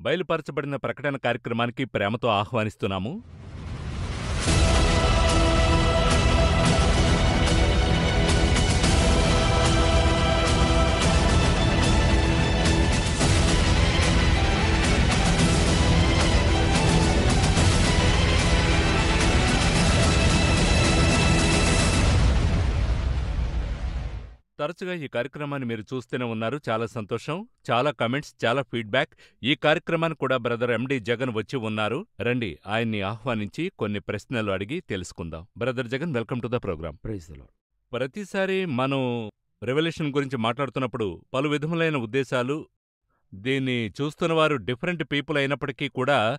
బయలుపరచబడిన ప్రకటన కార్యక్రమానికి ప్రేమతో ఆహ్వానిస్తున్నాము. తరచుగా ఈ కార్యక్రమాన్ని మీరు చూస్తూనే ఉన్నారు. చాలా సంతోషం. చాలా కమెంట్స్ చాలా ఫీడ్బ్యాక్ ఈ కార్యక్రమానికి కూడా బ్రదర్ ఎండి జగన్ వచ్చి ఉన్నారు. రండి ఆయన్ని ఆహ్వానించి కొన్ని ప్రశ్నలు అడిగి తెలుసుకుందాం. Brother Jagan welcome to the program ప్రతిసారి మనం రెవల్యూషన్ గురించి మాట్లాడుతున్నప్పుడు పలు విధములైన ఉద్దేశాలు దీన్ని చూస్తున్నవారు డిఫరెంట్ పీపుల్ అయినప్పటికీ కూడా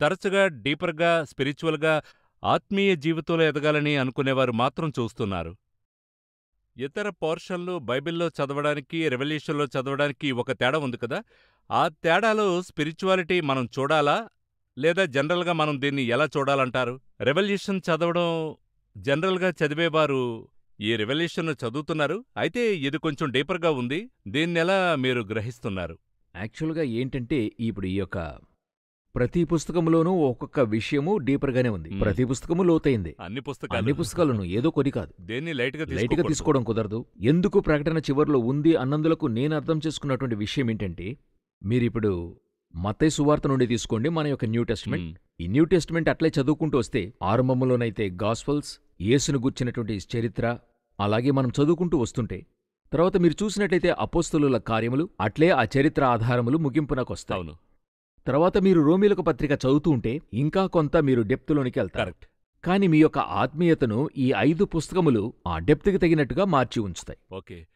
తరచుగా డీపర్గా స్పిరిచువల్గా ఆత్మీయ జీవితంలో ఎదగాలని అనుకునేవారు మాత్రం చూస్తున్నారు. ఇతర పోర్షన్లు బైబిల్లో చదవడానికి రెవల్యూషన్లో చదవడానికి ఒక తేడా ఉంది కదా? ఆ తేడాలో స్పిరిచువాలిటీ మనం చూడాలా? లేదా జనరల్గా మనం దీన్ని ఎలా చూడాలంటారు? రెవల్యూషన్ చదవడం జనరల్గా చదివేవారు ఈ రెవల్యూషన్ను చదువుతున్నారు. అయితే ఇది కొంచెం డీపర్గా ఉంది. దీన్నెలా మీరు గ్రహిస్తున్నారు? యాక్చువల్గా ఏంటంటే ఇప్పుడు ఈ యొక్క ప్రతి పుస్తకంలోనూ ఒక్కొక్క విషయము డీపర్గానే ఉంది. మ్మ్. ప్రతి పుస్తకము లోతైంది. అన్ని అన్ని పుస్తకాలు పుస్తకాలను ఏదో కొన్ని కాదు. దేన్ని లైట్గా లైట్గా తీసుకోవడం కుదరదు. ఎందుకు ప్రకటన చివర్లో ఉంది అన్నందులకు నేను అర్థం చేసుకున్నటువంటి విషయం ఏంటంటే మీరిప్పుడు మత్తయి సువార్త నుండి తీసుకోండి మన యొక్క న్యూ టెస్ట్మెంట్. ఈ న్యూ టెస్ట్మెంట్ అట్లే చదువుకుంటూ వస్తే ఆరంభంలోనైతే గాస్ఫల్స్ యేసును గుర్చినటువంటి చరిత్ర అలాగే మనం చదువుకుంటూ వస్తుంటే తర్వాత మీరు చూసినట్లయితే అపోస్తలుల కార్యములు అట్లే ఆ చరిత్ర ఆధారములు ముగింపునకొస్తాయి. అవును. తర్వాత మీరు రోమిలకు పత్రిక చదువుతూ ఉంటే ఇంకా కొంత మీరు డెప్త్లోనికి వెళ్తారు. కానీ మీ యొక్క ఆత్మీయతను ఈ ఐదు పుస్తకములు ఆ డెప్త్కి తగినట్టుగా మార్చి ఉంచుతాయి. ఓకే.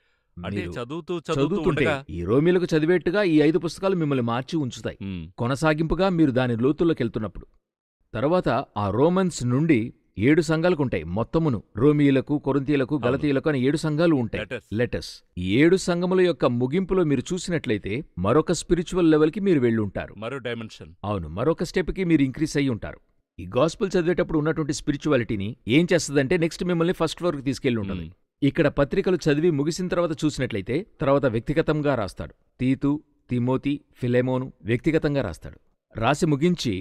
చదువుతుంటే ఈ రోమిలకు చదివేట్టుగా ఈ ఐదు పుస్తకాలు మిమ్మల్ని మార్చి ఉంచుతాయి. కొనసాగింపుగా మీరు దాని లోతుల్లోకి వెళ్తున్నప్పుడు. తర్వాత ఆ రోమన్స్ నుండి ఏడు సంఘాలకు ఉంటాయి మొత్తమును రోమియులకు కొరింతీయులకు గలతీయులకు అని ఏడు సంఘాలు ఉంటాయి. లెటస్ ఈ ఏడు సంఘముల యొక్క ముగింపులో మీరు చూసినట్లయితే మరొక స్పిరిచువల్ లెవెల్కి మీరు వెళ్ళి ఉంటారు మరో డైమెన్షన్ అవును మరొక స్టెప్కి మీరు ఇంక్రీస్ అయ్యి ఉంటారు. ఈ గాస్పుల్ చదివేటప్పుడు ఉన్నటువంటి స్పిరిచువాలిటీని ఏం చేస్తుందంటే నెక్స్ట్ మిమ్మల్ని ఫస్ట్ ఫ్లోర్కి తీసుకెళ్ళి ఉంటుంది ఇక్కడ పత్రికలు చదివి ముగిసిన తర్వాత చూసినట్లయితే తర్వాత వ్యక్తిగతంగా రాస్తాడు. తీతు తిమోతి ఫిలెమోను వ్యక్తిగతంగా రాస్తాడు. రాసి ముగించి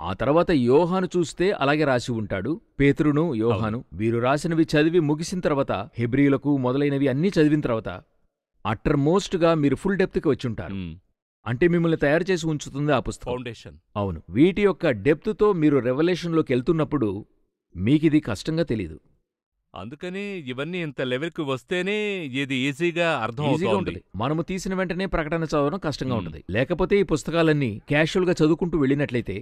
ఆ తర్వాత యోహాను చూస్తే అలాగే రాసి ఉంటాడు. పేతురును యోహాను వీరు రాసినవి చదివి ముగిసిన తర్వాత హెబ్రియులకు మొదలైనవి అన్నీ చదివిన తర్వాత అట్టర్ మోస్ట్గా మీరు ఫుల్ డెప్త్కి వచ్చి ఉంటారు అంటే మిమ్మల్ని తయారు చేసి ఉంచుతుంది ఆ పుస్తకం. ఫౌండేషన్. అవును. వీటి యొక్క డెప్త్తో మీరు రెవల్యూషన్లోకి వెళ్తున్నప్పుడు మీకిది కష్టంగా తెలీదు. అందుకని ఇవన్నీ ఇంత లెవెల్కి వస్తేనే ఇది ఈజీగా అర్థం ఈజీగా అవుతోంది ఉంటుంది. మనము తీసిన వెంటనే ప్రకటన చదవడం కష్టంగా మ్మ్. ఉంటుంది. లేకపోతే ఈ పుస్తకాలన్నీ క్యాషువల్గా చదువుకుంటూ వెళ్ళినట్లయితే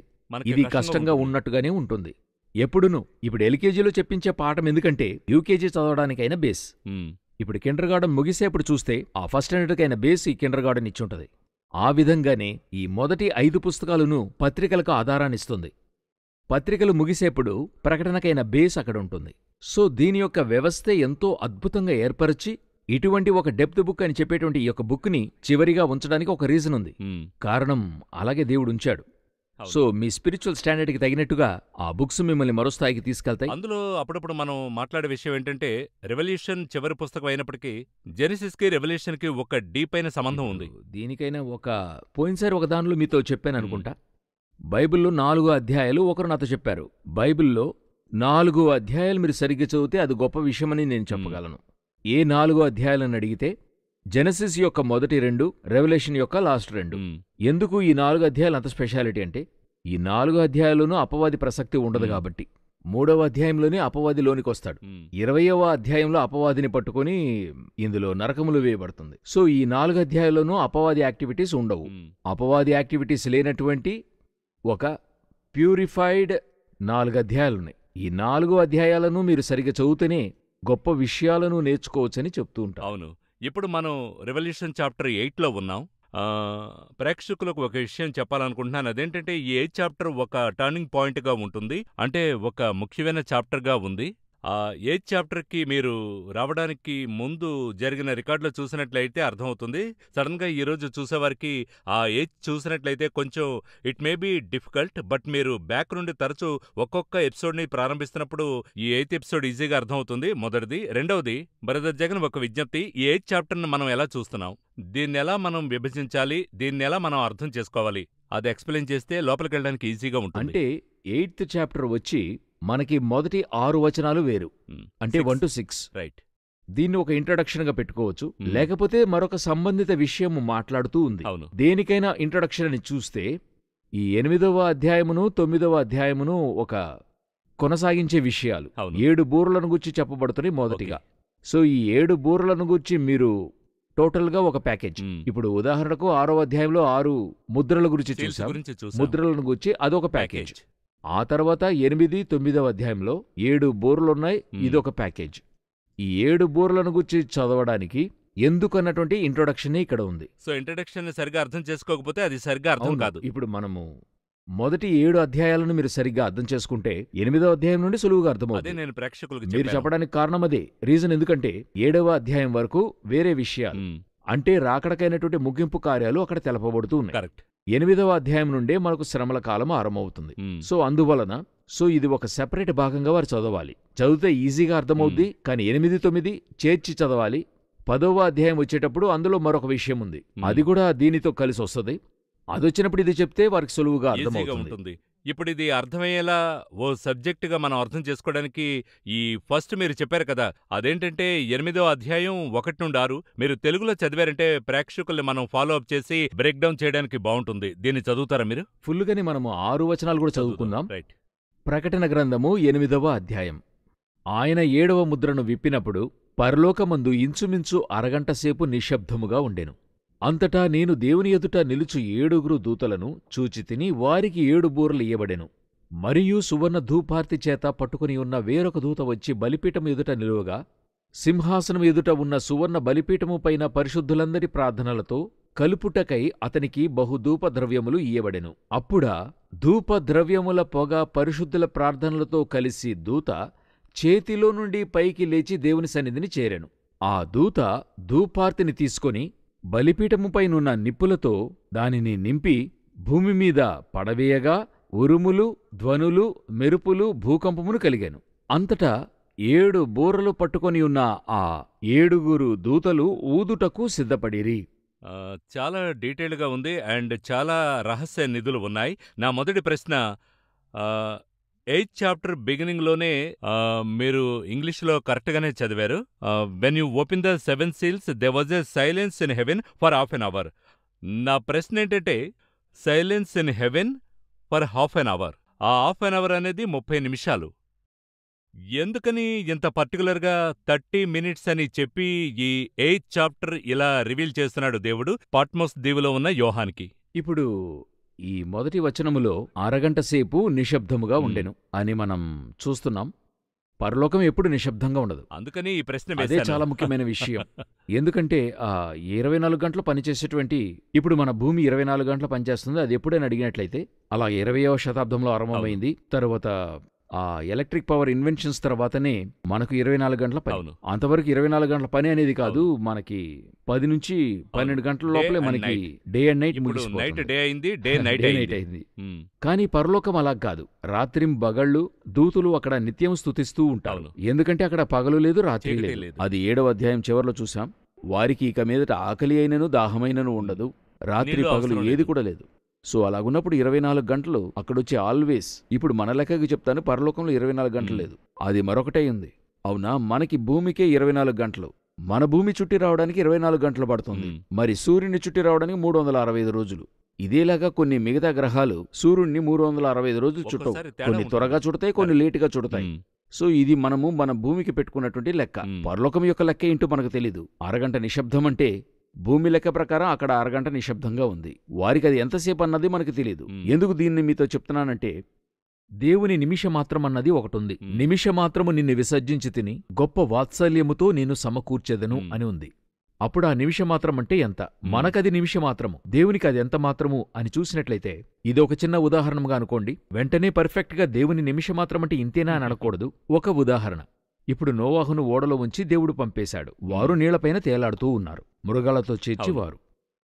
ఇది కష్టంగా. ఉన్నట్టుగానే ఉంటుంది. ఎప్పుడును ఇప్పుడు ఎల్కేజీలో చెప్పించే పాఠం ఎందుకంటే యూకేజీ చదవడానికైనా బేస్. ఇప్పుడు కిండర్ గార్డెన్ ముగిసేప్పుడు చూస్తే ఆ ఫస్ట్ స్టాండర్డ్కైన బేస్ ఈ కిండర్ గార్డెన్ ఇచ్చుంటది. ఆ విధంగానే ఈ మొదటి ఐదు పుస్తకాలను పత్రికలకు ఆధారాన్నిస్తుంది. పత్రికలు ముగిసేప్పుడు ప్రకటనకైన బేస్ అక్కడ ఉంటుంది సో దీని యొక్క వ్యవస్థ ఎంతో అద్భుతంగా ఏర్పరిచి ఇటువంటి ఒక డెప్త్ బుక్ అని చెప్పేటువంటి ఈ యొక్క బుక్ని చివరిగా ఉంచడానికి ఒక రీజన్ ఉంది. కారణం అలాగే దేవుడు ఉంచాడు. సో మీ స్పిరిచువల్ స్టాండర్డ్కి తగినట్టుగా ఆ బుక్స్ మిమ్మల్ని మరో స్థాయికి తీసుకెళ్తాయి. అందులో అప్పుడప్పుడు మనం మాట్లాడే విషయం ఏంటంటే రెవల్యూషన్ చివరి పుస్తకం అయినప్పటికీ జెనిసిస్కి రెవల్యూషన్కి ఒక డీప్ అయిన సంబంధం ఉంది. దీనికైనా ఒక పోయినసారి ఒక దానిలో మీతో చెప్పాను అనుకుంటా. బైబిల్లో నాలుగు అధ్యాయాలు ఒకరు నాతో చెప్పారు. బైబిల్లో నాలుగు అధ్యాయాలు మీరు సరిగ్గా చదివితే అది గొప్ప విషయమని నేను చెప్పగలను ఏ నాలుగు అధ్యాయాలను అడిగితే జెనసిస్ యొక్క మొదటి రెండు రెవల్యూషన్ యొక్క లాస్ట్ రెండు. ఎందుకు ఈ నాలుగు అధ్యాయాలు అంత స్పెషాలిటీ అంటే ఈ నాలుగు అధ్యాయాల్లోనూ అపవాది ప్రసక్తి ఉండదు. కాబట్టి మూడవ అధ్యాయంలోనే అపవాది లోనికి వస్తాడు. ఇరవయవ అధ్యాయంలో అపవాదిని పట్టుకొని ఇందులో నరకములు వేయబడుతుంది సో ఈ నాలుగు అధ్యాయాల్లోనూ అపవాది యాక్టివిటీస్ ఉండవు. అపవాది యాక్టివిటీస్ లేనటువంటి ఒక ప్యూరిఫైడ్ నాలుగు అధ్యాయాలున్నాయి ఈ నాలుగు అధ్యాయాలను మీరు సరిగా చదివితేనే గొప్ప విషయాలను నేర్చుకోవచ్చని చెప్తూ ఉంటాం అవును. ఇప్పుడు మనం రెవల్యూషన్ చాప్టర్ ఎయిట్లో ఉన్నాం. ఆ, ప్రేక్షకులకు ఒక విషయం చెప్పాలనుకుంటున్నాను. అదేంటంటే ఈ ఎయిత్ చాప్టర్ ఒక టర్నింగ్ పాయింట్గా ఉంటుంది. అంటే ఒక ముఖ్యమైన చాప్టర్గా ఉంది. ఆ చాప్టర్కి మీరు రావడానికి ముందు జరిగిన రికార్డులో చూసినట్లయితే అర్థమవుతుంది. సడన్గా ఈరోజు చూసేవారికి ఆ ఏజ్ చూసినట్లయితే కొంచెం it may be difficult but మీరు బ్యాక్ నుండి తరచూ ఒక్కొక్క ఎపిసోడ్ని ప్రారంభిస్తున్నప్పుడు ఈ ఎయిత్ ఎపిసోడ్ ఈజీగా అర్థమవుతుంది. మొదటిది. రెండవది బ్రదర్ జగన్ ఒక విజ్ఞప్తి ఈ ఎయిత్ చాప్టర్ని మనం ఎలా చూస్తున్నాం? దీన్ని ఎలా మనం విభజించాలి? దీన్ని ఎలా మనం అర్థం చేసుకోవాలి? అది ఎక్స్ప్లెయిన్ చేస్తే లోపలికి వెళ్ళడానికి ఈజీగా ఉంటుంది. అంటే ఎయిత్ చాప్టర్ వచ్చి మనకి మొదటి ఆరు వచనాలు వేరు. మ్, అంటే. వన్ టు సిక్స్ రైట్ దీన్ని ఒక ఇంట్రడక్షన్గా పెట్టుకోవచ్చు. మ్. లేకపోతే మరొక సంబంధిత విషయం మాట్లాడుతూ ఉంది. అవును. దేనికైనా ఇంట్రడక్షన్ అని చూస్తే ఈ ఎనిమిదవ అధ్యాయమును తొమ్మిదవ అధ్యాయమును ఒక కొనసాగించే విషయాలు. ఏడు బూరలను గురించి చెప్పబడుతున్నాయి మొదటిగా. సో ఈ ఏడు బూరలను గురించి మీరు టోటల్గా ఒక ప్యాకేజ్ మ్. ఇప్పుడు ఉదాహరణకు ఆరో అధ్యాయంలో ఆరు ముద్రల గురించి చూసాం ముద్రలను గురించి అదొక ప్యాకేజ్ ఆ తర్వాత ఎనిమిది తొమ్మిదవ అధ్యాయంలో ఏడు బోర్లున్నాయి. ఇదొక ప్యాకేజ్. ఈ ఏడు బోర్లను గురించి చదవడానికి ఎందుకన్నటువంటి ఇంట్రొడక్షన్ ఇక్కడ ఉంది. సో ఇంట్రడక్షన్ సరిగా అర్థం చేసుకోకపోతే అది సరిగా అర్థం కాదు. ఇప్పుడు మనము మొదటి ఏడు అధ్యాయాలను మీరు సరిగ్గా అర్థం చేసుకుంటే ఎనిమిదవ అధ్యాయం నుండి సులువుగా అదే అర్థమవుతుంది నేను ప్రేక్షకులకు మీరు చెప్పడానికి కారణం అదే. రీజన్ ఎందుకంటే ఏడవ అధ్యాయం వరకు వేరే విషయాలు అంటే రాకడకైనటువంటి ముగింపు కార్యాలు అక్కడ తెలపబడుతూ ఉన్నాయి. కరెక్ట్. ఎనిమిదవ అధ్యాయం నుండే మనకు శ్రమల కాలం ఆరంభమవుతుంది. సో అందువలన సో ఇది ఒక సెపరేట్ భాగంగా వారు చదవాలి. చదివితే ఈజీగా అర్థమవుద్ది కానీ ఎనిమిది తొమ్మిది చేర్చి చదవాలి. పదవ అధ్యాయం వచ్చేటప్పుడు అందులో మరొక విషయం ఉంది. అది కూడా దీనితో కలిసి వస్తుంది. అది వచ్చినప్పుడు ఇది చెప్తే వారికి సులువుగా అర్థమవుతుంది. ఉంటుంది. ఇప్పుడు ఇది అర్థమయ్యేలా ఓ సబ్జెక్ట్గా మనం అర్థం చేసుకోవడానికి ఈ ఫస్ట్ మీరు చెప్పారు కదా అదేంటంటే ఎనిమిదో అధ్యాయం ఒకటి నుండి ఆరు మీరు తెలుగులో చదివారంటే ప్రేక్షకుల్ని మనం ఫాలో అప్ చేసి బ్రేక్ డౌన్ చేయడానికి బాగుంటుంది. దీన్ని చదువుతారా మీరు? ఫుల్గాని మనము ఆరు వచనాలు కూడా చదువుకుందాం. రైట్ ప్రకటన గ్రంథము ఎనిమిదవ అధ్యాయం. ఆయన ఏడవ ముద్రను విప్పినప్పుడు పరలోకమందు ఇంచుమించు అరగంట సేపు నిశ్శబ్దముగా ఉండెను. అంతటా నేను దేవుని ఎదుట నిలుచు ఏడుగురు దూతలను చూచి తిని వారికి ఏడు బూరలు ఇయ్యబడెను. మరియు సువర్ణ ధూపార్తి చేత పట్టుకుని ఉన్న వేరొక దూత వచ్చి బలిపీఠం ఎదుట నిలువగా సింహాసనం ఎదుట ఉన్న సువర్ణ బలిపీఠముపైన పరిశుద్ధులందరి ప్రార్థనలతో కలుపుటకై అతనికి బహుధూపద్రవ్యములు ఇయ్యబడెను. అప్పుడా ధూపద్రవ్యముల పొగ పరిశుద్ధుల ప్రార్థనలతో కలిసి దూత చేతిలో నుండి పైకి లేచి దేవుని సన్నిధిని చేరెను. ఆ దూత ధూపార్తిని తీసుకొని బలిపీఠముపైనున్న నిప్పులతో దానిని నింపి భూమి మీద పడవేయగా ఉరుములు ధ్వనులు మెరుపులు భూకంపమును కలిగాను. అంతటా ఏడు బూరలు పట్టుకొని ఉన్న ఆ ఏడుగురు దూతలు ఊదుటకు సిద్ధపడిరి. చాలా డీటెయిల్గా ఉంది అండ్ చాలా రహస్య నిధులు ఉన్నాయి. నా మొదటి ప్రశ్న ఎయిత్ చాప్టర్ బిగినింగ్లోనే మీరు ఇంగ్లీష్లో కరెక్ట్గానే చదివారు. When you open the seven seals there was a silence in heaven for half an hour నా ప్రశ్న ఏంటంటే silence in heaven for half an hour ఆ హాఫ్ అన్ అవర్ అనేది ముప్పై నిమిషాలు. ఎందుకని ఇంత పర్టికులర్గా థర్టీ మినిట్స్ అని చెప్పి ఈ ఎయిత్ చాప్టర్ ఇలా రివీల్ చేస్తున్నాడు దేవుడు? పాట్మోస్ దీవులో ఉన్న యోహానికి. ఇప్పుడు ఈ మొదటి వచనములో అరగంట సేపు నిశ్శబ్దముగా. ఉండెను అని మనం చూస్తున్నాం. పరలోకం ఎప్పుడు నిశ్శబ్దంగా ఉండదు. అందుకని ఈ ప్రశ్న అదే. చాలా ముఖ్యమైన విషయం. ఎందుకంటే ఆ ఇరవై నాలుగు గంటలు పనిచేసేటువంటి ఇప్పుడు మన భూమి ఇరవై నాలుగు గంటలు పనిచేస్తుంది. అది ఎప్పుడైనా అడిగినట్లయితే అలా ఇరవయవ శతాబ్దంలో ఆరంభమైంది. తర్వాత ఆ ఎలక్ట్రిక్ పవర్ ఇన్వెన్షన్స్ తర్వాతనే మనకు ఇరవై నాలుగు గంటల పని. అంతవరకు ఇరవై నాలుగు గంటల పని అనేది కాదు మనకి పది నుంచి పన్నెండు గంటల లోపలే మనకి. Day and night night day అయింది డే నైట్ అయింది. కానీ పరలోకం అలా కాదు. రాత్రిం బగళ్ళు దూతులు అక్కడ నిత్యం స్తుతిస్తూ ఉంటారు. ఎందుకంటే అక్కడ పగలు లేదు రాత్రి లేదు. అది ఏడవ అధ్యాయం చివర్లో చూసాం. వారికి ఇక మీదట ఆకలి అయినను దాహమైనను ఉండదు. రాత్రి పగలు ఏది. కూడా లేదు. సో అలాగున్నప్పుడు ఇరవై నాలుగు గంటలు అక్కడొచ్చి ఆల్వేస్ ఇప్పుడు మన లెక్కకి చెప్తాను పరలోకంలో ఇరవై నాలుగు గంటలు. లేదు. అది మరొకటే ఉంది. అవునా? మనకి భూమికే ఇరవై నాలుగు గంటలు. మన భూమి చుట్టి రావడానికి ఇరవై నాలుగు గంటలు పడుతుంది. మరి సూర్యుని చుట్టి రావడానికి మూడు వందల అరవై ఐదు రోజులు. ఇదేలాగా కొన్ని మిగతా గ్రహాలు సూర్యుడిని మూడు వందల అరవై ఐదు రోజులు చుట్టవు. కొన్ని. త్వరగా చుడతాయి కొన్ని లేటుగా చుడతాయి. సో ఇది మనము మన భూమికి పెట్టుకున్నటువంటి లెక్క. పరలోకం యొక్క లెక్క ఏంటో మనకు తెలీదు. అరగంట నిశ్శబ్దం అంటే భూమి లెక్క ప్రకారం అక్కడ అరగంట నిశ్శబ్దంగా ఉంది. వారికి అది ఎంతసేపు అన్నది మనకు తెలియదు. ఎందుకు దీన్ని మీతో చెప్తున్నానంటే దేవుని నిమిషమాత్రం అన్నది ఒకటుంది. నిమిషమాత్రము నిన్ను విసర్జించి తిని గొప్ప వాత్సల్యముతో నేను సమకూర్చెదను. అని ఉంది. అప్పుడు ఆ నిమిషమాత్రం అంటే ఎంత? మనకది నిమిషమాత్రము దేవునికి అది ఎంత మాత్రము అని చూసినట్లయితే ఇది ఒక చిన్న ఉదాహరణగా అనుకోండి. వెంటనే పర్ఫెక్ట్గా దేవుని నిమిషమాత్రం అంటే ఇంతేనా అని అనకూడదు. ఒక ఉదాహరణ. ఇప్పుడు నోవాహును ఓడలో ఉంచి దేవుడు పంపేశాడు. వారు నీళ్ళపైన తేలాడుతూ ఉన్నారు. మృగాలతో చేర్చి అవును. వారు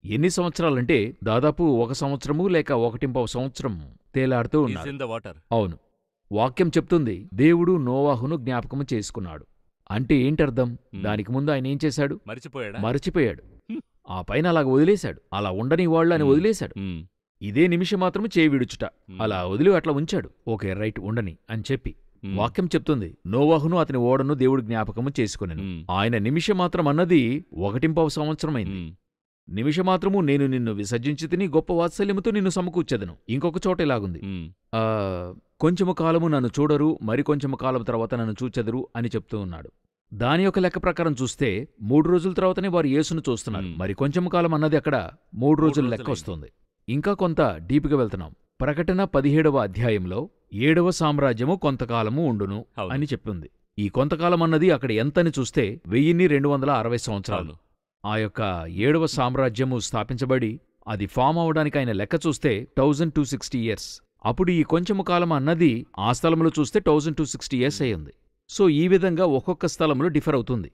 ఎన్ని సంవత్సరాలంటే దాదాపు ఒక సంవత్సరము లేక ఒకటింపవ సంవత్సరం తేలాడుతూ ఉన్నారు. అవును. వాక్యం చెప్తుంది దేవుడు నోవాహును జ్ఞాపకము చేసుకున్నాడు. అంటే ఏంటర్థం. దానికి ముందు ఆయన ఏం చేశాడు? మరిచిపోయాడా? మరచిపోయాడు. ఆ పైన అలాగ వదిలేశాడు. అలా ఉండని వాళ్ళు అని. వదిలేశాడు. ఇదే నిమిషం మాత్రము చేయి విడుచుట. అలా వదిలి అట్లా ఉంచాడు. ఓకే రైట్ ఉండని అని చెప్పి. వాక్యం చెప్తుంది నోవాహును అతని ఓడను దేవుడు జ్ఞాపకము చేసుకునేను. ఆయన నిమిషం మాత్రం అన్నది ఒకటింపవ సంవత్సరమైంది. నిమిషమాత్రము నేను నిన్ను విసర్జించి తిని గొప్ప వాత్సల్యముతో నిన్ను సమకూర్చెదను. ఇంకొక చోట ఇలాగుంది కొంచెము కాలము నన్ను చూడరు మరి కొంచెము కాలం తర్వాత నన్ను చూచెదరు అని చెప్తూ ఉన్నాడు. దాని యొక్క లెక్క ప్రకారం చూస్తే మూడు రోజుల తర్వాతనే వారు యేసును చూస్తున్నారు. మరి కొంచెము కాలం అన్నది అక్కడ మూడు రోజుల లెక్క. వస్తుంది. ఇంకా కొంత డీప్గా వెళ్తున్నాం. ప్రకటన పదిహేడవ అధ్యాయంలో ఏడవ సామ్రాజ్యము కొంతకాలము ఉండును అని చెప్పింది. ఈ కొంతకాలం అన్నది అక్కడ ఎంతని చూస్తే వెయ్యిన్ని రెండు వందల అరవై సంవత్సరాలు. ఆ యొక్క ఏడవ సామ్రాజ్యము స్థాపించబడి అది ఫామ్ అవడానికి ఆయన లెక్క చూస్తే థౌజండ్ టూ సిక్స్టీ ఇయర్స్. అప్పుడు ఈ కొంచెము కాలం అన్నది ఆ స్థలంలో చూస్తే థౌజండ్ టూ సిక్స్టీ ఇయర్స్ అయ్యింది. సో ఈ విధంగా ఒక్కొక్క స్థలంలో డిఫర్ అవుతుంది.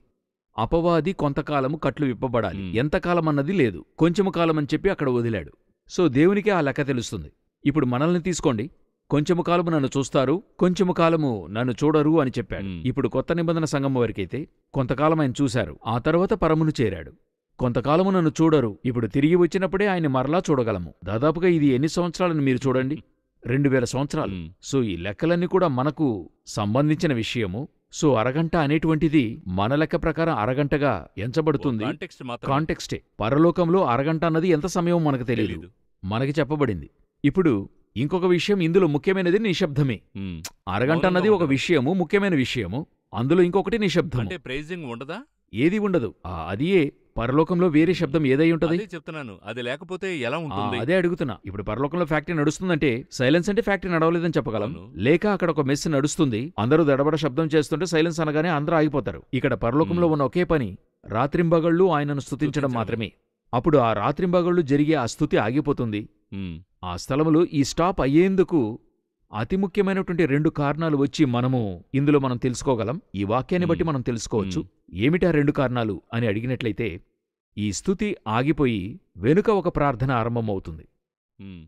అపవాది కొంతకాలము కట్లు విప్పబడాలి. ఎంతకాలం అన్నది లేదు. కొంచెము కాలం అని చెప్పి అక్కడ వదిలాడు. సో దేవునికి ఆ లెక్క తెలుస్తుంది. ఇప్పుడు మనల్ని తీసుకోండి. కొంచెము కాలము నన్ను చూస్తారు కొంచెము కాలము నన్ను చూడరు అని చెప్పాడు. ఇప్పుడు కొత్త నిబంధన సంఘం వారికైతే కొంతకాలం ఆయన చూశారు ఆ తర్వాత పరమును చేరాడు. కొంతకాలము నన్ను చూడరు ఇప్పుడు తిరిగి వచ్చినప్పుడే ఆయన మరలా చూడగలము. దాదాపుగా ఇది ఎన్ని సంవత్సరాలని మీరు చూడండి? రెండు వేల సంవత్సరాలు. సో ఈ లెక్కలన్నీ కూడా మనకు సంబంధించిన విషయము. సో అరగంట అనేటువంటిది మన లెక్క ప్రకారం అరగంటగా ఎంచబడుతుంది. కాంటెక్స్ట్ పరలోకంలో అరగంట అన్నది ఎంత సమయం మనకు తెలియదు మనకి చెప్పబడింది. ఇప్పుడు ఇంకొక విషయం ఇందులో ముఖ్యమైనది నిశ్శబ్దమే. అరగంట అన్నది ఒక. విషయము ముఖ్యమైన విషయము అందులో ఇంకొకటి నిశ్శబ్దం అంటే ప్రైజింగ్ ఉండదా? ఏది ఉండదు. అదియే పరలోకంలో వేరే శబ్దం ఏదై ఉంటది? చెప్తున్నాను. అది లేకపోతే ఎలా ఉంటుంది? అదే అడుగుతున్నా. ఇప్పుడు పరలోకంలో ఫ్యాక్టరీ నడుస్తుందంటే సైలెన్స్ అంటే ఫ్యాక్టరీ నడవలేదని చెప్పగలం. లేక అక్కడ ఒక మెస్ నడుస్తుంది అందరూ దడబడ శబ్దం చేస్తుంటే సైలెన్స్ అనగానే అందరూ ఆగిపోతారు. ఇక్కడ పరలోకంలో. ఉన్న ఒకే పని రాత్రింబగళ్ళు ఆయనను స్తుతించడం స్తుతించడం. మాత్రమే. అప్పుడు ఆ రాత్రింబగళ్ళు జరిగే ఆ స్థుతి ఆగిపోతుంది. ఆ స్థలములో ఈ స్టాప్ అయ్యేందుకు అతి ముఖ్యమైనటువంటి రెండు కారణాలు వచ్చి మనము ఇందులో మనం తెలుసుకోగలం. ఈ వాక్యాన్ని బట్టి. మనం తెలుసుకోవచ్చు. ఏమిటా రెండు కారణాలు అని అడిగినట్లయితే ఈ స్థుతి ఆగిపోయి వెనుక ఒక ప్రార్థన ఆరంభమవుతుంది.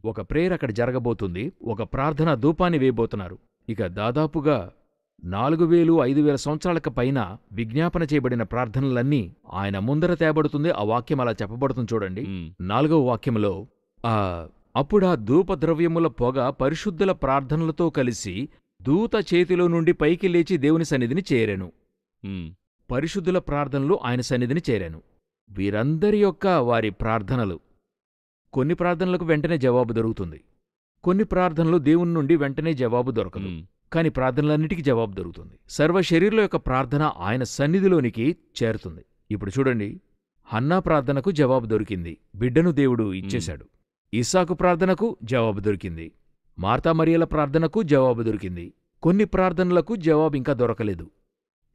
ఒక ప్రేయర్ అక్కడ జరగబోతుంది. ఒక ప్రార్థన ధూపాన్ని వేయబోతున్నారు. ఇక దాదాపుగా నాలుగు వేలు ఐదు వేల సంవత్సరాలకు పైన విజ్ఞాపన చేయబడిన ప్రార్థనలన్నీ ఆయన ముందర తేబడుతుంది. ఆ వాక్యం అలా చెప్పబడుతుంది చూడండి. నాలుగవ వాక్యములో ఆ అప్పుడా ధూపద్రవ్యముల పొగ పరిశుద్ధుల ప్రార్థనలతో కలిసి దూత చేతిలో నుండి పైకి లేచి దేవుని సన్నిధిని చేరెను. పరిశుద్ధుల ప్రార్థనలు ఆయన సన్నిధిని చేరాను. వీరందరి యొక్క వారి ప్రార్థనలు. కొన్ని ప్రార్థనలకు వెంటనే జవాబు దొరుకుతుంది. కొన్ని ప్రార్థనలు దేవుని నుండి వెంటనే జవాబు దొరకదు. కాని ప్రార్థనలన్నిటికీ జవాబు దొరుకుతుంది. సర్వ శరీరుల యొక్క ప్రార్థన ఆయన సన్నిధిలోనికి చేరుతుంది. ఇప్పుడు చూడండి. హన్నా ప్రార్థనకు జవాబు దొరికింది. బిడ్డను దేవుడు ఇచ్చేశాడు. ఇస్సాకు ప్రార్థనకు జవాబు దొరికింది. మార్తామరియల ప్రార్థనకు జవాబు దొరికింది. కొన్ని ప్రార్థనలకు జవాబు ఇంకా దొరకలేదు.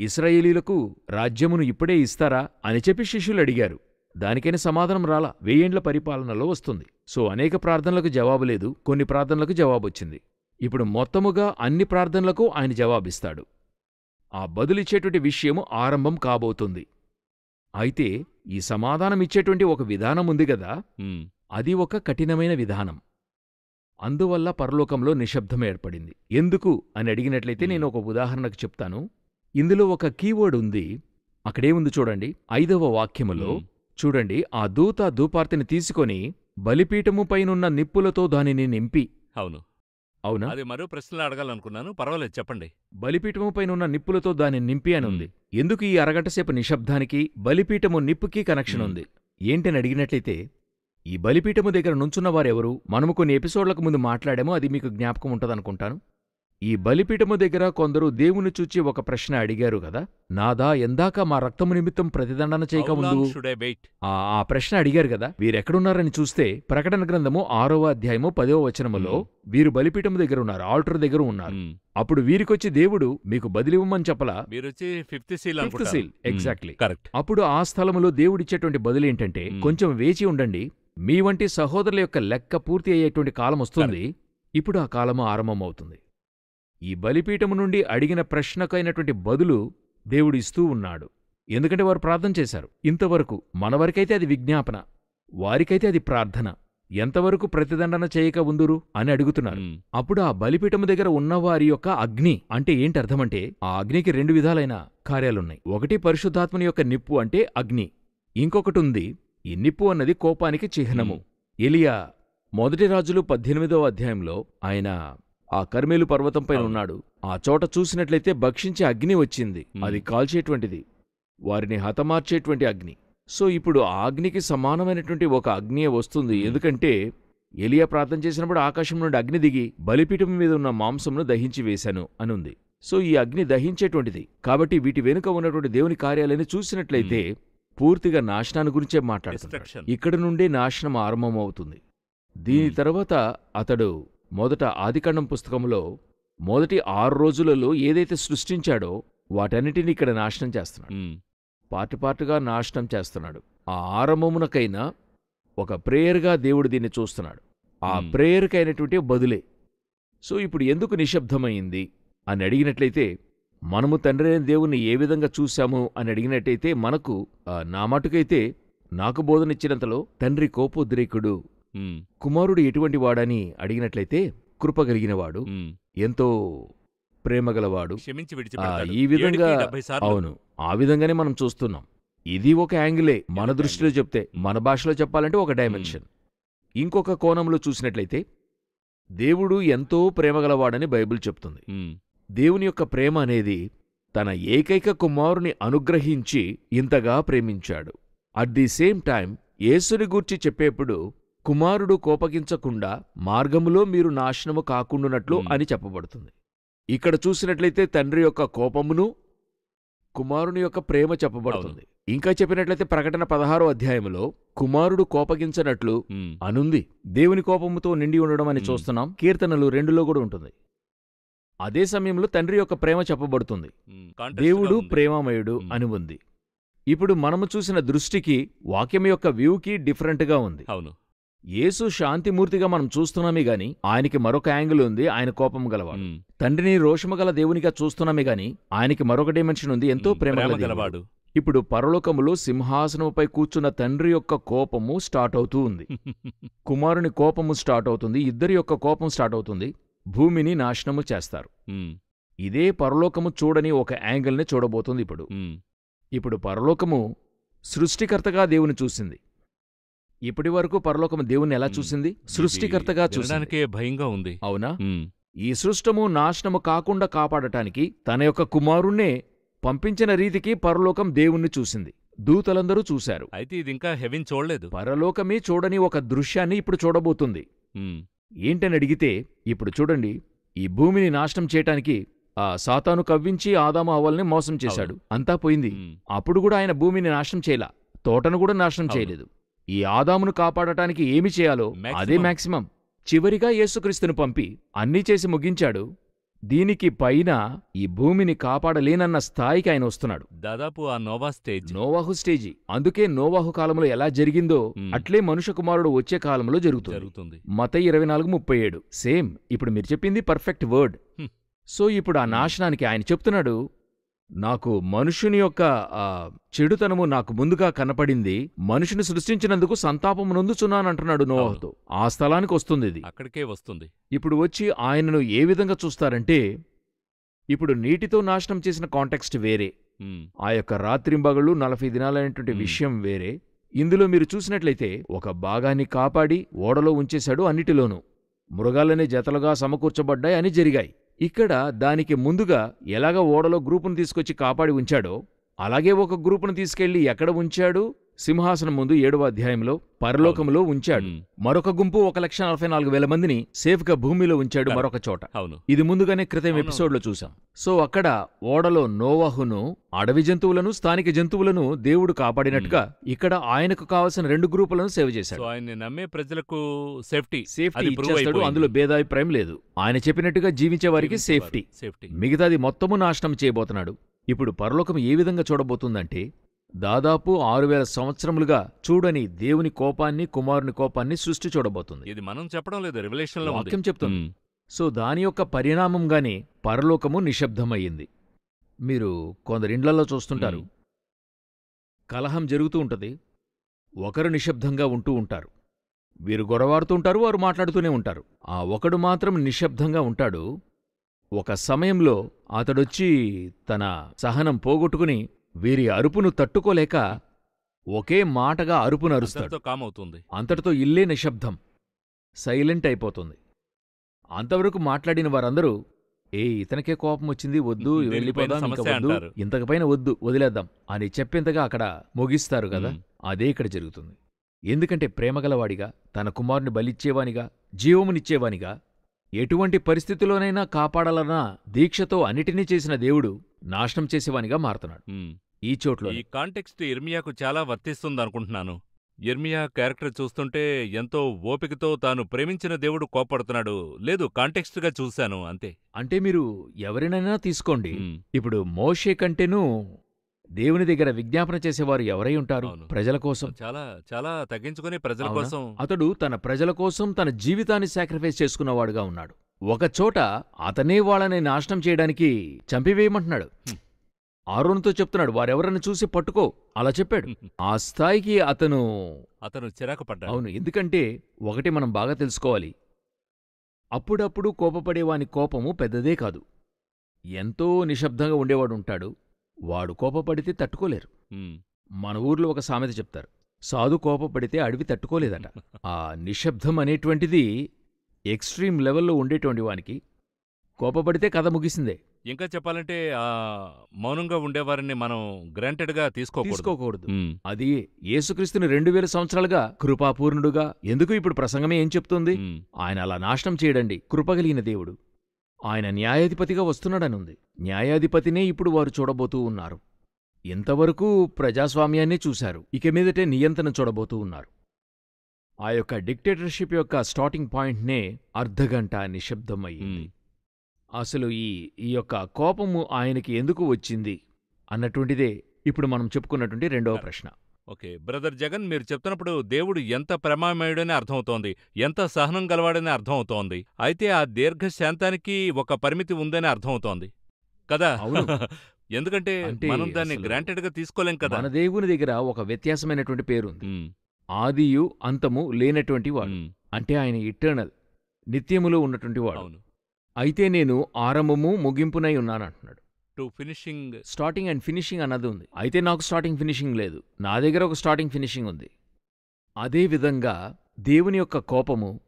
ఇస్రాయేలీలకు రాజ్యమును ఇప్పుడే ఇస్తారా అని చెప్పి శిష్యులు అడిగారు. దానికైనా సమాధానం రాలా? వెయ్యేండ్ల పరిపాలనలో వస్తుంది. సో అనేక ప్రార్థనలకు జవాబు లేదు. కొన్ని ప్రార్థనలకు జవాబొచ్చింది ఇప్పుడు మొత్తముగా అన్ని ప్రార్థనలకు ఆయన జవాబిస్తాడు ఆ బదులిచ్చేటువంటి విషయము ఆరంభం కాబోతుంది. అయితే ఈ సమాధానమిచ్చేటువంటి ఒక విధానం ఉంది గదా అది ఒక కఠినమైన విధానం. అందువల్ల పరలోకంలో నిశ్శబ్దం ఏర్పడింది. ఎందుకు? అని అడిగినట్లయితే. నేను ఒక ఉదాహరణకు చెప్తాను. ఇందులో ఒక కీవర్డ్ ఉంది. అక్కడేముంది చూడండి. ఐదవ వాక్యములో చూడండి. ఆ దూత దూపార్తిని తీసుకొని బలిపీఠము పైనున్న నిప్పులతో దానిని నింపి అవును. అవునా? అది మరో ప్రశ్నలు అడగాలనుకున్నాను. పర్వాలేదు చెప్పండి. బలిపీఠము పైనున్న నిప్పులతో దానిని నింపి అని ఉంది. ఎందుకు ఈ అరగంట సేపు నిశ్శబ్దానికి బలిపీఠము నిప్పుకి కనెక్షన్. ఉంది? ఏంటని అడిగినట్లయితే ఈ బలిపీఠము దగ్గర నుంచున్న వారెవరు మనము కొన్ని ఎపిసోడ్లకు ముందు మాట్లాడామో అది మీకు జ్ఞాపకం ఉంటదనుకుంటాను. ఈ బలిపీఠము దగ్గర కొందరు దేవుని చూచి ఒక ప్రశ్న అడిగారు కదా నాదా ఎందాక మా రక్తము నిమిత్తం ప్రతిదండన చేయక ముందు ఆ ప్రశ్న అడిగారు కదా వీరెక్కడున్నారని చూస్తే ప్రకటన గ్రంథము ఆరవ అధ్యాయము పదవ వచనములో Hmm. వీరు బలిపీఠము దగ్గర ఉన్నారు ఆల్టర్ దగ్గర ఉన్నారు. అప్పుడు వీరికొచ్చి దేవుడు మీకు బదిలివ్వమని చెప్పలా? Seal fifth seal exactly correct అప్పుడు ఆ స్థలములో దేవుడిచ్చేటువంటి బదులు ఏంటంటే Hmm. కొంచెం వేచి ఉండండి మీ వంటి సహోదరుల యొక్క లెక్క పూర్తి అయ్యేటువంటి కాలం వస్తుంది. ఇప్పుడు ఆ కాలము ఆరంభమవుతుంది. ఈ బలిపీఠము నుండి అడిగిన ప్రశ్నకైనటువంటి బదులు దేవుడు ఇస్తూ ఉన్నాడు. ఎందుకంటే వారు ప్రార్థన చేశారు. ఇంతవరకు మనవరికైతే అది విజ్ఞాపన వారికైతే అది ప్రార్థన. ఎంతవరకు ప్రతిదండన చేయక ఉందురు అని అడుగుతున్నారు. అప్పుడు ఆ బలిపీఠము దగ్గర ఉన్నవారి యొక్క అగ్ని అంటే ఏంటి అర్థమంటే ఆ అగ్నికి రెండు విధాలైన కార్యాలున్నాయి. ఒకటి పరిశుద్ధాత్మని యొక్క నిప్పు అంటే అగ్ని. ఇంకొకటి ఉంది ఈ నిప్పు అన్నది కోపానికి చిహ్నము. ఎలియా మొదటి రాజులు పద్దెనిమిదవ అధ్యాయంలో ఆయన ఆ కర్మేలు పర్వతంపైన అవును. ఉన్నాడు. ఆ చోట చూసినట్లయితే భక్షించే అగ్ని వచ్చింది. అది కాల్చేటువంటిది. వారిని హతమార్చేటువంటి అగ్ని. సో ఇప్పుడు ఆ అగ్నికి సమానమైనటువంటి ఒక అగ్నియే వస్తుంది. ఎందుకంటే ఎలియా ప్రార్థన చేసినప్పుడు ఆకాశం నుండి అగ్ని దిగి బలిపీఠం మీద ఉన్న మాంసంను దహించి వేశాను అనుంది. సో ఈ అగ్ని దహించేటువంటిది. కాబట్టి వీటి వెనుక ఉన్నటువంటి దేవుని కార్యాలని చూసినట్లయితే పూర్తిగా నాశనాన్ని గురించే మాట్లాడుతున్నాడు. ఇక్కడ నుండే నాశనం ఆరంభమవుతుంది. దీని మ్. తర్వాత అతడు మొదట ఆదికాండం పుస్తకంలో మొదటి ఆరు రోజులలో ఏదైతే సృష్టించాడో వాటన్నిటిని ఇక్కడ నాశనం చేస్తున్నాడు. పార్టు పార్టుగా నాశనం చేస్తున్నాడు. ఆ ఆరంభమునకైనా ఒక ప్రేయర్గా దేవుడు దీన్ని చూస్తున్నాడు. ఆ మ్. ప్రేయర్కైనటువంటి బదులే. సో ఇప్పుడు ఎందుకు నిశ్శబ్దమైంది? అని అడిగినట్లయితే మనము తండ్రి అయిన దేవుణ్ణి ఏ విధంగా చూశాము అని అడిగినట్టయితే మనకు నా మటుకైతే నాకు బోధనిచ్చినంతలో తండ్రి కోపోద్రేకుడు. కుమారుడు ఎటువంటి వాడని అడిగినట్లయితే కృపగలిగినవాడు. ఎంతో ప్రేమగలవాడు ఈ విధంగా. అవును ఆ విధంగానే మనం చూస్తున్నాం. ఇది ఒక యాంగిలే మన దృష్టిలో చెప్తే మన భాషలో చెప్పాలంటే ఒక డైమెన్షన్. ఇంకొక కోణంలో చూసినట్లయితే దేవుడు ఎంతో ప్రేమగలవాడని బైబిల్ చెప్తుంది. దేవుని యొక్క ప్రేమ అనేది తన ఏకైక కుమారుని అనుగ్రహించి ఇంతగా ప్రేమించాడు. అట్ ది సేమ్ టైం యేసుని గూర్చి చెప్పేప్పుడు కుమారుడు కోపగించకుండా మార్గములో మీరు నాశనము కాకుండునట్లు Hmm. అని చెప్పబడుతుంది. ఇక్కడ చూసినట్లయితే తండ్రి యొక్క కోపమును కుమారుని యొక్క ప్రేమ చెప్పబడుతుంది. ఇంకా చెప్పినట్లయితే ప్రకటన పదహారో అధ్యాయములో కుమారుడు కోపగించనట్లు ఉమ్, అనుంది. దేవుని కోపముతో నిండి ఉండడం అని మ్. చూస్తున్నాం. కీర్తనలు రెండులో కూడా ఉంటుంది. అదే సమయంలో తండ్రి యొక్క ప్రేమ చెప్పబడుతుంది. దేవుడు. ప్రేమమయుడు. అని ఉంది. ఇప్పుడు మనము చూసిన దృష్టికి వాక్యం యొక్క వ్యూకి డిఫరెంట్గా ఉంది. అవును. యేసు శాంతిమూర్తిగా మనం చూస్తున్నామే గాని ఆయనకి మరొక యాంగిల్ ఉంది ఆయన కోపం గలవాడు. తండ్రిని రోషము గల దేవునిగా చూస్తున్నామే గాని ఆయనకి మరొక డైమెన్షన్ ఉంది ఎంతో ప్రేమ గలవాడు. ఇప్పుడు పరలోకములో సింహాసనముపై కూర్చున్న తండ్రి యొక్క కోపము స్టార్ట్ అవుతూ ఉంది. కుమారుని కోపము స్టార్ట్ అవుతుంది ఇద్దరి యొక్క కోపం స్టార్ట్ అవుతుంది. భూమిని నాశనము చేస్తారు. ఇదే పరలోకము చూడని ఒక యాంగిల్ని చూడబోతుంది ఇప్పుడు. ఇప్పుడు పరలోకము సృష్టికర్తగా దేవుని చూసింది. ఇప్పటి వరకు పరలోకము దేవుని ఎలా. చూసింది? సృష్టికర్తగా చూసింది. వినడానికే భయంగా ఉంది. అవునా? ఈ సృష్టము నాశనము కాకుండా కాపాడటానికి తన యొక్క కుమారుణ్ణే పంపించిన రీతికి పరలోకం దేవుణ్ణి చూసింది. దూతలందరూ చూశారు. అయితే ఇది ఇంకా హెవెన్ చూడలేదు. పరలోకమే చూడని ఒక దృశ్యాన్ని ఇప్పుడు చూడబోతుంది. ఏంటని అడిగితే ఇప్పుడు చూడండి ఈ భూమిని నాశనం చేయటానికి ఆ సాతాను కవ్వించి ఆదాము అవ్వల్ని మోసం చేశాడు. అంతా పోయింది. అప్పుడు కూడా ఆయన భూమిని నాశనం చేయలా. తోటను కూడా నాశనం. చేయలేదు. ఈ ఆదామును కాపాడటానికి ఏమి చేయాలో. అదే మాక్సిమం. చివరిగా యేసుక్రీస్తును పంపి అన్నీ చేసి ముగించాడు. దీనికి పైన ఈ భూమిని కాపాడలేనన్న స్థాయికి ఆయన వస్తున్నాడు. దాదాపు ఆ నోవా స్టేజ్. నోవాహు స్టేజి. అందుకే నోవాహు కాలంలో ఎలా జరిగిందో. అట్లే మనుష్య కుమారుడు వచ్చే కాలంలో జరుగుతుంది. మత ఇరవై నాలుగు ముప్పై ఏడు. సేమ్. ఇప్పుడు మీరు చెప్పింది పర్ఫెక్ట్ వర్డ్. సో ఇప్పుడు ఆ నాశనానికి ఆయన చెప్తున్నాడు నాకు మనుషుని యొక్క చెడుతనము నాకు ముందుగా కనపడింది. మనుషుని సృష్టించినందుకు సంతాపము నొందుచున్నానంటున్నాడు నోవాహుతో. ఆ స్థలానికి వస్తుంది ఇది. అక్కడికే వస్తుంది. ఇప్పుడు వచ్చి ఆయనను ఏ విధంగా చూస్తారంటే ఇప్పుడు నీటితో నాశనం చేసిన కాంటెక్స్ట్ వేరే. ఆ యొక్క రాత్రింబగళ్ళు నలభై దినాలైనటువంటి. విషయం వేరే. ఇందులో మీరు చూసినట్లయితే ఒక భాగాన్ని కాపాడి ఓడలో ఉంచేశాడు అన్నిటిలోనూ. మృగాలనే జతలుగా సమకూర్చబడ్డాయి అని జరిగాయి. ఇక్కడ దానికి ముందుగా ఎలాగ ఓడలో గ్రూపును తీసుకొచ్చి కాపాడి ఉంచాడో అలాగే ఒక గ్రూపును తీసుకెళ్ళి ఎక్కడ ఉంచాడు? సింహాసనం ముందు ఏడవ అధ్యాయంలో పరలోకంలో ఉంచాడు. మరొక గుంపు ఒక లక్ష నలభై నాలుగు వేల మందిని సేఫ్గా భూమిలో ఉంచాడు. మరొక చోట. అవును. ఇది ముందుగానే క్రితం అవునవును. ఎపిసోడ్లో చూసాం సో అక్కడ ఓడలో నోవాహును అడవి జంతువులను స్థానిక జంతువులను దేవుడు కాపాడినట్టుగా ఇక్కడ ఆయనకు కావలసిన రెండు గ్రూపులను సేవ్ చేశాడు. ఆయన్ని నమ్మే ప్రజలకు సేఫ్టీ. సేఫ్టీ ఇచ్చేస్తాడు. అందులో భేదాభిప్రాయం లేదు. ఆయన చెప్పినట్టుగా జీవించే వారికి సేఫ్టీ. సేఫ్టీ. మిగతాది మొత్తము నాశనం చేయబోతున్నాడు. ఇప్పుడు పరలోకం ఏ విధంగా చూడబోతుందంటే దాదాపు ఆరు వేల సంవత్సరములుగా చూడని దేవుని కోపాన్ని కుమారుని కోపాన్ని సృష్టి చూడబోతుంది. ఇది మనం చెప్పడం లేదు రెవల్యూషన్లో ఉంది. వాక్యం చెప్తుంది. సో దాని యొక్క పరిణామంగానే పరలోకము నిశ్శబ్దమయ్యింది. మీరు కొందరి ఇండ్లలో చూస్తుంటారు. కలహం జరుగుతూ ఉంటది. ఒకరు నిశ్శబ్దంగా ఉంటూ ఉంటారు. వీరు గొడవాడుతూ ఉంటారు వారు మాట్లాడుతూనే ఉంటారు. ఆ ఒకడు మాత్రం నిశ్శబ్దంగా ఉంటాడు. ఒక సమయంలో అతడొచ్చి తన సహనం పోగొట్టుకుని వీరి అరుపును తట్టుకోలేక ఒకే మాటగా అరుపును అరుస్తాడు. అంతటితో ఇల్లే నిశ్శబ్దం. సైలెంట్ అయిపోతుంది. అంతవరకు మాట్లాడిన వారందరూ ఏ ఇతనికే కోపం వచ్చింది వద్దు వెళ్ళిపోదాం ఇంకా వద్దు. ఇంతకుపైన వద్దు వదిలేద్దాం అని చెప్పేంతగా అక్కడ ముగిస్తారు కదా. అదే ఇక్కడ జరుగుతుంది. ఎందుకంటే ప్రేమగలవాడిగా తన కుమారుని బలిచ్చేవానిగా జీవమునిచ్చేవానిగా ఎటువంటి పరిస్థితిలోనైనా కాపాడాలన్న దీక్షతో అన్నిటినీ చేసిన దేవుడు నాశనం చేసేవానిగా మారుతున్నాడు. ఈ చోట్లో ఈ కాంటెక్స్ట్ ఇర్మియాకు చాలా వర్తిస్తుంది అనుకుంటున్నాను ఇర్మియా క్యారెక్టర్ చూస్తుంటే ఎంతో ఓపికతో తాను ప్రేమించిన దేవుడు కోపడుతున్నాడు లేదు కాంటెక్స్ట్గా చూశాను అంతే. అంటే మీరు ఎవరినైనా తీసుకోండి. ఇప్పుడు మోషే కంటేనూ దేవుని దగ్గర విజ్ఞాపన చేసేవారు ఎవరై ఉంటారు? అవును. ప్రజల కోసం. చాలా చాలా తగ్గించుకుని ప్రజల అవునా? కోసం. అతడు తన ప్రజల కోసం తన జీవితాన్ని సాక్రిఫైస్ చేసుకున్నవాడుగా ఉన్నాడు. ఒకచోట అతనే వాళ్ళని నాశనం చేయడానికి చంపివేయమంటున్నాడు. ఆరోన్తో చెప్తున్నాడు వారెవరని చూసి పట్టుకో అలా చెప్పాడు. ఆ స్థాయికి అతను అతను చిరాకు పడ్డాడు. అవును ఎందుకంటే ఒకటి మనం బాగా తెలుసుకోవాలి. అప్పుడప్పుడు కోపపడేవాని కోపము పెద్దదే కాదు. ఎంతో నిశ్శబ్దంగా ఉండేవాడు ఉంటాడు వాడు కోపపడితే తట్టుకోలేరు. మన ఊర్లో ఒక సామెత చెప్తారు. సాధు కోపపడితే అడవి తట్టుకోలేదట. ఆ నిశ్శబ్దం అనేటువంటిది ఎక్స్ట్రీమ్ లెవెల్లో ఉండేటువంటి వానికి కోపపడితే కథ ముగిసిందే. ఇంకా చెప్పాలంటే ఆ మౌనంగా ఉండేవారిని మనం గ్రాంటెడ్గా తీసుకోకూడదు. తీసుకోకూడదు. అది యేసుక్రీస్తుని రెండు వేల సంవత్సరాలుగా కృపాపూర్ణుడుగా ఎందుకు ఇప్పుడు ప్రసంగమే ఏం చెప్తుంది. ఆయన అలా నాశనం చేయడండి కృపగలిగిన దేవుడు. ఆయన న్యాయాధిపతిగా వస్తున్నాడనుంది. న్యాయాధిపతినే ఇప్పుడు వారు చూడబోతూ ఉన్నారు. ఇంతవరకు ప్రజాస్వామ్యాన్ని చూశారు ఇక మీదటే నియంత్రణ చూడబోతూ ఉన్నారు. ఆ యొక్క డిక్టేటర్షిప్ యొక్క స్టార్టింగ్ పాయింట్నే అర్ధగంట నిశ్శబ్దం అయ్యింది మ్మ్. అసలు ఈ ఈ యొక్క కోపము ఆయనకి ఎందుకు వచ్చింది అన్నటువంటిదే ఇప్పుడు మనం చెప్పుకున్నటువంటి రెండవ ప్రశ్న. ఓకే. బ్రదర్ జగన్ మీరు చెప్తున్నప్పుడు దేవుడు ఎంత ప్రమామయుడని అర్థమవుతోంది ఎంత సహనం గలవాడని అర్థమవుతోంది అయితే ఆ దీర్ఘ శాంతానికి ఒక పరిమితి ఉందని అర్థమవుతోంది. కదా? అవును. ఎందుకంటే మనం దాన్ని గ్రాంటెడ్గా తీసుకోలేం కదా? మన దేవుని దగ్గర ఒక వ్యత్యాసమైనటువంటి పేరుంది. ఉమ్, ఆదియు అంతము లేనటువంటి వాడు. అంటే ఆయన ఇటర్నల్ నిత్యములో ఉన్నటువంటి వాడు. అవును. అయితే నేను ఆరంభము ముగింపునై ఉన్నానంటున్నాడు. To finishing starting and finishing అన్నది ఉంది. అయితే నాకు స్టార్టింగ్ ఫినిషింగ్ లేదు. నా దగ్గర ఒక స్టార్టింగ్ ఫినిషింగ్ ఉంది. అదే విధంగా దేవుని యొక్క కోపము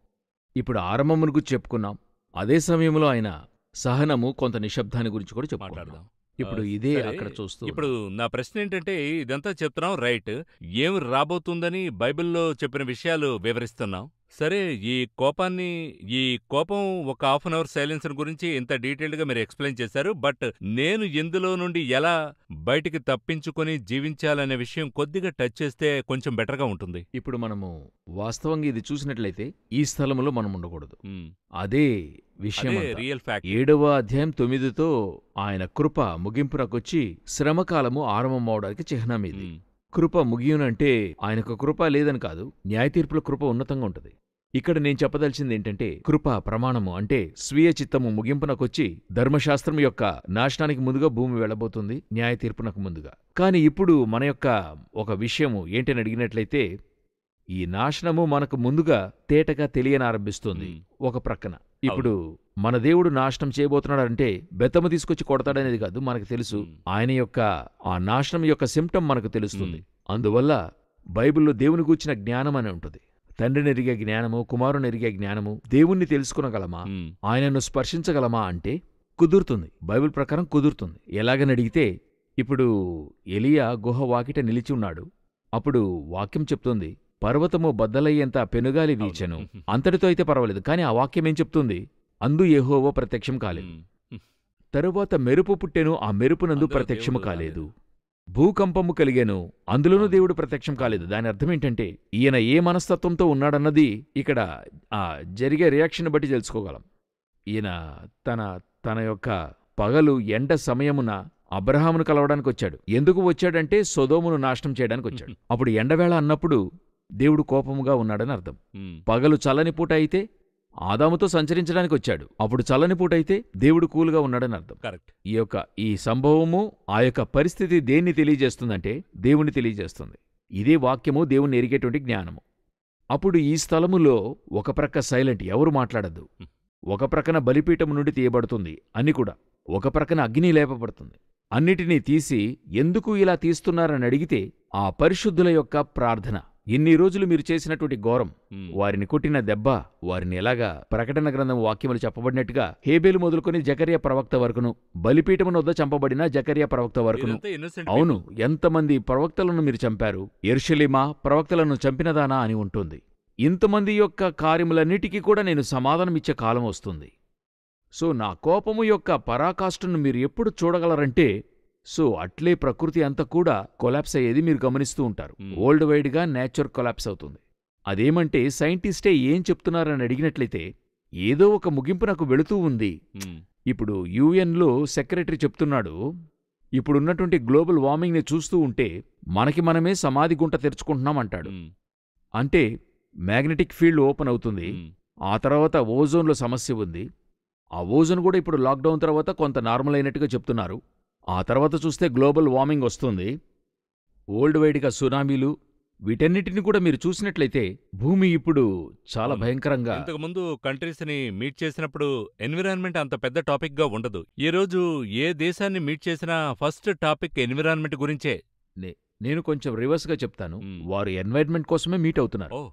ఇప్పుడు ఆరంభమును గురించి చెప్పుకున్నాం. అదే సమయంలో ఆయన సహనము కొంత నిశ్శబ్దాన్ని గురించి కూడా చెప్పుకున్నాం. మాట్లాడదాం. ఇప్పుడు ఇదే అక్కడ చూస్తూ ఇప్పుడు నా ప్రశ్న ఏంటంటే ఇదంతా చెప్తున్నాం రైట్. ఏం రాబోతుందని బైబిల్లో చెప్పిన విషయాలు వివరిస్తున్నాం. సరే ఈ కోపాన్ని ఈ కోపం ఒక హాఫ్ అన్ అవర్ సైలెన్స్ గురించి ఇంత డీటెయిల్డ్గా మీరు ఎక్స్ప్లెయిన్ చేశారు బట్ నేను ఇందులో నుండి ఎలా బయటికి తప్పించుకొని జీవించాలనే విషయం కొద్దిగా టచ్ చేస్తే కొంచెం బెటర్గా ఉంటుంది. ఇప్పుడు మనము వాస్తవంగా ఇది చూసినట్లయితే ఈ స్థలములో మనం ఉండకూడదు. అదే విషయం అదే. Real fact. ఏడవ అధ్యాయం తొమ్మిదితో ఆయన కృప ముగింపునకొచ్చి శ్రమకాలము ఆరంభమవడానికి చిహ్నం ఇది కృప ముగియునంటే ఆయనకు కృప లేదని కాదు న్యాయ తీర్పుల కృప ఉన్నతంగా ఉంటది. ఇక్కడ నేను చెప్పదలిచింది ఏంటంటే కృప ప్రమాణము అంటే స్వీయ చిత్తము ముగింపునకొచ్చి ధర్మశాస్త్రం యొక్క నాశనానికి ముందుగా భూమి వెళ్ళబోతుంది న్యాయ తీర్పునకు ముందుగా. కానీ ఇప్పుడు మన యొక్క ఒక విషయము ఏంటని అడిగినట్లయితే ఈ నాశనము మనకు ముందుగా తేటగా తెలియనారంభిస్తుంది ఒక ప్రక్కన. ఇప్పుడు మన దేవుడు నాశనం చేయబోతున్నాడంటే బెత్తము తీసుకొచ్చి కొడతాడనేది కాదు మనకు తెలుసు. ఆయన యొక్క ఆ నాశనం యొక్క సిమ్టమ్ మనకు తెలుస్తుంది. అందువల్ల బైబిల్లో దేవుని గూర్చిన జ్ఞానం అని ఉంటుంది. తండ్రిని ఎరిగే జ్ఞానము కుమారుని ఎరిగే జ్ఞానము దేవుణ్ణి తెలుసుకునగలమా? ఆయనను స్పర్శించగలమా అంటే కుదురుతుంది. బైబిల్ ప్రకారం కుదురుతుంది. ఎలాగని అడిగితే ఇప్పుడు ఎలియా గుహ వాకిట నిలిచి ఉన్నాడు. అప్పుడు వాక్యం చెప్తుంది పర్వతము బద్దలయ్యేంత పెనుగాలి వీచెను. అంతటితో అయితే పర్వాలేదు. కానీ ఆ వాక్యం ఏం చెప్తుంది? అందు యెహోవా ప్రత్యక్షం కాలేదు. తరువాత మెరుపు పుట్టెను ఆ మెరుపునందు ప్రత్యక్షము కాలేదు. భూకంపము కలిగెను అందులోనూ. దేవుడు ప్రత్యక్షం కాలేదు. దాని అర్థం ఏంటంటే ఈయన ఏ మనస్తత్వంతో ఉన్నాడన్నది ఇక్కడ ఆ జరిగే రియాక్షన్ బట్టి తెలుసుకోగలం. ఈయన తన తన యొక్క పగలు ఎండ సమయమున అబ్రహామును కలవడానికి వచ్చాడు ఎందుకు వచ్చాడంటే సొదోమును నాశనం చేయడానికి వచ్చాడు అప్పుడు ఎండవేళ అన్నప్పుడు దేవుడు కోపముగా ఉన్నాడని అర్థం. పగలు చల్లని పూట అయితే ఆదాముతో సంచరించడానికి వచ్చాడు. అప్పుడు చల్లని పూటైతే దేవుడు కూల్గా ఉన్నాడని అర్థం. కరెక్ట్. ఈ యొక్క ఈ సంభవము ఆ యొక్క పరిస్థితి దేన్ని తెలియజేస్తుందంటే దేవుని తెలియజేస్తుంది. ఇదే వాక్యము దేవుణ్ణి ఎరిగేటువంటి జ్ఞానము. అప్పుడు ఈ స్థలములో ఒక ప్రక్క సైలెంట్ ఎవరు మాట్లాడద్దు. ఒక ప్రక్కన బలిపీఠం నుండి తీయబడుతుంది అని కూడా. ఒక ప్రక్కన అగ్ని లేపబడుతుంది. అన్నిటినీ తీసి ఎందుకు ఇలా తీస్తున్నారని అడిగితే ఆ పరిశుద్ధుల యొక్క ప్రార్థన. ఇన్ని రోజులు మీరు చేసినటువంటి ఘోరం. వారిని కొట్టిన దెబ్బ వారిని ఎలాగా ప్రకటన గ్రంథం వాక్యములు చెప్పబడినట్టుగా హేబేలు మొదలుకొని జకర్య ప్రవక్త వరకును బలిపీఠమున వద్ద చంపబడిన జకర్య ప్రవక్త వరకును అవును. ఎంతమంది ప్రవక్తలను మీరు చంపారు ఎర్షలిమా ప్రవక్తలను చంపినదానా అని ఉంటుంది ఇంతమంది యొక్క కార్యములన్నిటికీ కూడా నేను సమాధానమిచ్చే కాలం వస్తుంది సో నా కోపము యొక్క పరాకాష్ఠను మీరు ఎప్పుడు చూడగలరంటే సో అట్లే ప్రకృతి అంతా కూడా కొలాప్స్ అయ్యేది మీరు గమనిస్తూ ఉంటారు. వరల్డ్ వైడ్గా నేచర్ కొలాప్స్ అవుతుంది అదేమంటే సైంటిస్టే ఏం చెప్తున్నారని అడిగినట్లయితే ఏదో ఒక ముగింపు నాకు వెళుతూ ఉంది. ఇప్పుడు యుఎన్లో సెక్రటరీ చెప్తున్నాడు ఇప్పుడున్నటువంటి గ్లోబల్ వార్మింగ్ని చూస్తూ ఉంటే మనకి మనమే సమాధి గుంట తెరుచుకుంటున్నాం అంటాడు. అంటే మ్యాగ్నెటిక్ ఫీల్డ్ ఓపెన్ అవుతుంది. ఆ తర్వాత ఓజోన్లో సమస్య ఉంది ఆ ఓజోన్ కూడా ఇప్పుడు లాక్డౌన్ తర్వాత కొంత నార్మల్ అయినట్టుగా చెప్తున్నారు ఆ తర్వాత చూస్తే గ్లోబల్ వార్మింగ్ వస్తుంది. వరల్డ్ వైడ్గా సునామీలు వీటన్నిటిని కూడా మీరు చూసినట్లయితే భూమి ఇప్పుడు చాలా. భయంకరంగా ఇంతకు ముందు కంట్రీస్ని మీట్ చేసినప్పుడు ఎన్విరాన్మెంట్ అంత పెద్ద టాపిక్గా ఉండదు. ఈ రోజు ఏ దేశాన్ని మీట్ చేసినా ఫస్ట్ టాపిక్ ఎన్విరాన్మెంట్ గురించే. నేను కొంచెం రివర్స్గా చెప్తాను. మ్. వారు ఎన్వైర్న్మెంట్ కోసమే మీట్ అవుతున్నారు.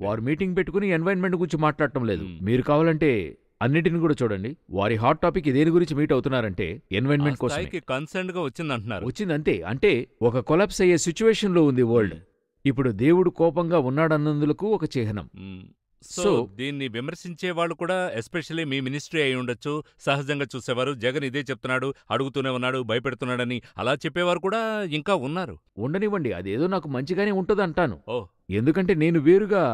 వారు మీటింగ్ పెట్టుకుని ఎన్వైర్న్మెంట్ గురించి మాట్లాడటం లేదు. మీరు కావాలంటే అన్నిటిని కూడా చూడండి. వారి హాట్ టాపిక్ దేని గురించి మీట్ అవుతున్నారంటే ఎన్వైర్న్మెంట్ స్థాయికి కన్సర్న్గా వచ్చిందంటున్నారు. వచ్చిందంతే అంటే ఒక కొలాప్స్ అయ్యే సిచ్యువేషన్లో ఉంది వరల్డ్. ఇప్పుడు దేవుడు కోపంగా ఉన్నాడన్నందులకు ఒక చిహ్నం. సో దీన్ని విమర్శించే వాళ్ళు కూడా ఎస్పెషల్లీ మీ మినిస్ట్రీ అయి ఉండొచ్చు సహజంగా చూసేవారు. జగన్ ఇదే చెప్తున్నాడు అడుగుతూనే ఉన్నాడు భయపెడుతున్నాడని అలా చెప్పేవారు కూడా ఇంకా ఉన్నారు. ఉండనివ్వండి అదేదో నాకు మంచిగానే ఉంటుంది అంటాను ఓ. ఎందుకంటే నేను వేరుగా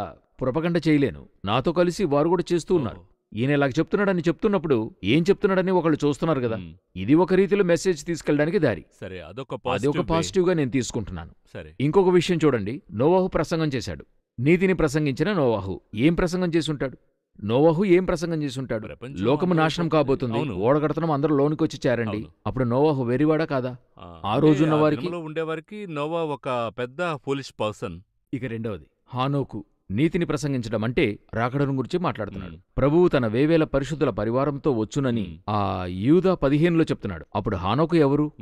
పురపగండ చేయలేను. నాతో కలిసి వారు కూడా చేస్తూ ఉన్నారు. ఈయన ఇలాగ చెప్తున్నాడని చెప్తున్నప్పుడు ఏం చెప్తున్నాడని ఒకళ్ళు చూస్తున్నారు కదా. ఇది ఒక రీతిలో మెసేజ్ తీసుకెళ్ళడానికి దారి. సరే అదొక అది ఒక పాజిటివ్. పాజిటివ్గా నేను తీసుకుంటున్నాను. సరే. ఇంకొక విషయం చూడండి. నోవాహు ప్రసంగం చేశాడు. నీతిని ప్రసంగించిన నోవాహు ఏం ప్రసంగం చేసుంటాడు? నోవాహు ఏం ప్రసంగం చేసుంటాడు? లోకము నాశనం కాబోతుంది. ఓడగడతనం అందరూ లోనికి వచ్చి చేరండి. అప్పుడు నోవాహు వెరివాడా కాదా? ఆ, రోజున్న వారికి- ఉండేవారికి నోవా ఒక పెద్ద ఫూలిష్ పర్సన్. ఇక రెండవది హానోకు నీతిని ప్రసంగించడం అంటే రాకడను గురించి మాట్లాడుతున్నాడు. ప్రభువు తన వేవేల పరిశుద్ధుల పరివారంతో వచ్చునని. ఆ యూదా పదిహేనులో చెప్తున్నాడు. అప్పుడు హానోకు ఎవరు.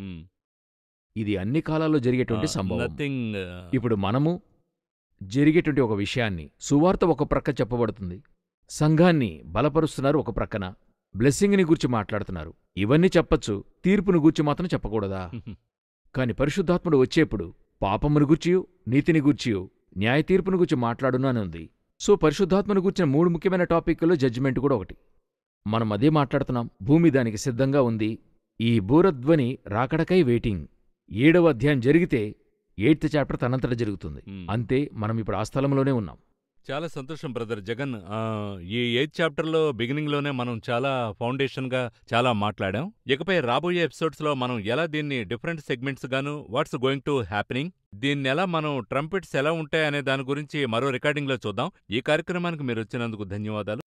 ఇది అన్ని కాలాల్లో జరిగేటువంటి సంభవం. ఇప్పుడు మనము జరిగేటువంటి ఒక విషయాన్ని సువార్త ఒక ప్రక్క చెప్పబడుతుంది. సంఘాన్ని బలపరుస్తున్నారు ఒక ప్రక్కన. బ్లెస్సింగ్ని గూర్చి మాట్లాడుతున్నారు. ఇవన్నీ చెప్పచ్చు తీర్పును గూర్చి మాత్రం చెప్పకూడదా? కాని పరిశుద్ధాత్ముడు వచ్చేప్పుడు పాపమును గూర్చియు నీతిని గూర్చియు న్యాయ తీర్పును గూర్చి మాట్లాడును అని ఉంది. సో పరిశుద్ధాత్మను గూర్చిన మూడు ముఖ్యమైన టాపిక్లో జడ్జిమెంట్ కూడా ఒకటి. మనం అదే మాట్లాడుతున్నాం. భూమి దానికి సిద్ధంగా ఉంది. ఈ బూరధ్వని రాకడకై వెయిటింగ్. ఏడవ అధ్యాయం జరిగితే ఎయిత్ చాప్టర్ తనంతట జరుగుతుంది. అంతే మనం ఇప్పుడు ఆ స్థలంలోనే ఉన్నాం. చాలా సంతోషం బ్రదర్. జగన్ ఈ ఎయిత్ చాప్టర్లో బిగినింగ్లోనే మనం చాలా ఫౌండేషన్గా చాలా మాట్లాడాం. ఇకపై రాబోయే ఎపిసోడ్స్లో మనం ఎలా దీన్ని డిఫరెంట్ సెగ్మెంట్స్ గాను వాట్స్ గోయింగ్ టు హ్యాపెనింగ్ దీన్ని ఎలా మనం ట్రంపెట్స్ ఎలా ఉంటాయనే దాని గురించి మరో రికార్డింగ్లో చూద్దాం. ఈ కార్యక్రమానికి మీరు వచ్చినందుకు ధన్యవాదాలు.